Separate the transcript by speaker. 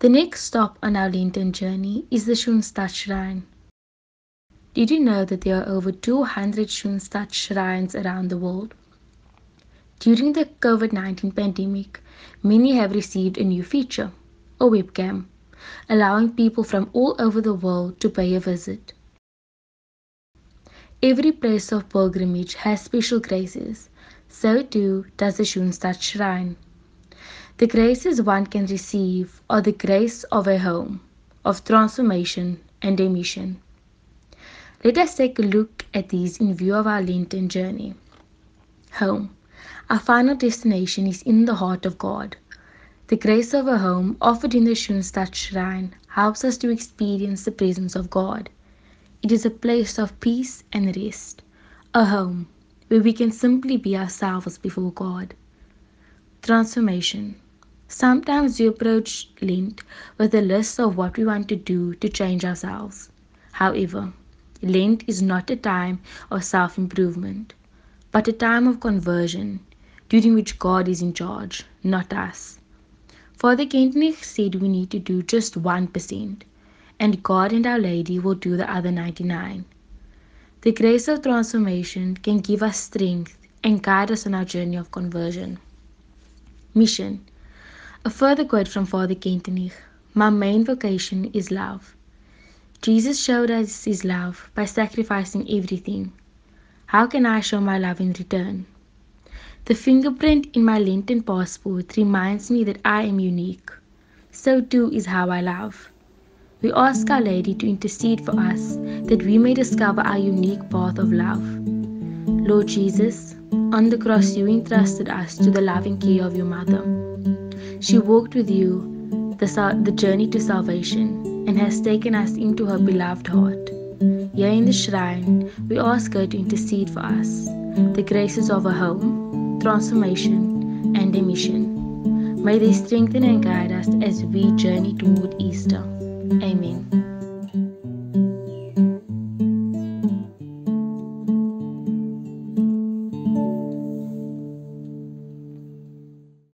Speaker 1: The next stop on our Lenten journey is the Schoenstatt Shrine. Did you know that there are over 200 Schoenstatt shrines around the world? During the COVID 19 pandemic, many have received a new feature, a webcam, allowing people from all over the world to pay a visit. Every place of pilgrimage has special graces, so too does the Schoenstatt Shrine. The graces one can receive are the grace of a home, of transformation and emission. Let us take a look at these in view of our Lenten journey. Home. Our final destination is in the heart of God. The grace of a home offered in the Schoenstatt Shrine helps us to experience the presence of God. It is a place of peace and rest, a home where we can simply be ourselves before God. Transformation. Sometimes we approach Lent with a list of what we want to do to change ourselves. However, Lent is not a time of self improvement, but a time of conversion during which God is in charge, not us. Father Kentenich said we need to do just 1%, and God and Our Lady will do the other 99. The grace of transformation can give us strength and guide us on our journey of conversion. Mission a further quote from Father Kentenich My main vocation is love. Jesus showed us his love by sacrificing everything. How can I show my love in return? The fingerprint in my Lenten passport reminds me that I am unique. So too is how I love. We ask Our Lady to intercede for us that we may discover our unique path of love. Lord Jesus, on the cross you entrusted us to the loving care of your mother. She walked with you the, the journey to salvation and has taken us into her beloved heart. Here in the shrine, we ask her to intercede for us, the graces of a home, transformation, and a mission. May they strengthen and guide us as we journey toward Easter. Amen.